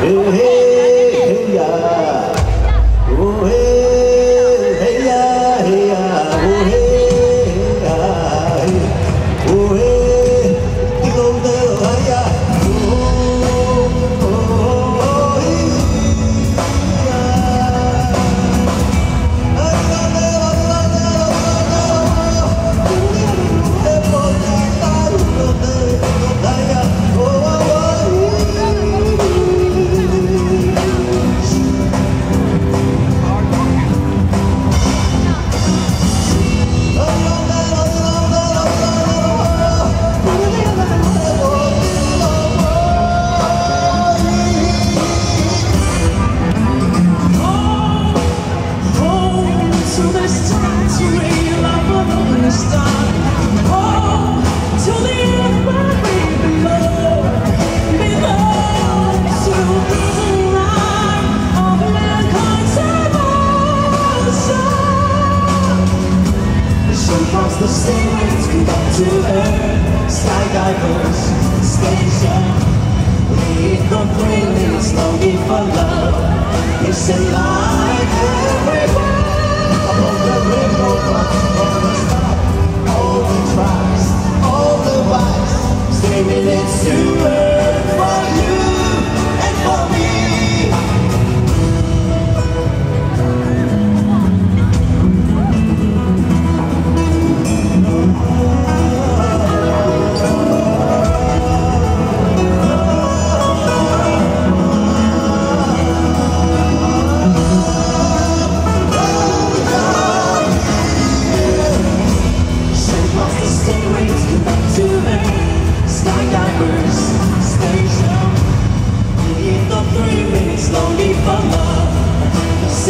Hey, hey. The stairways go back to Earth. Skydivers station. Leave the brilliance, longing for love. It's a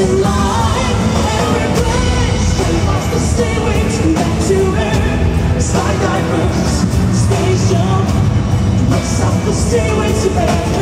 And life every place the stairway to Earth Skydivers the stairway to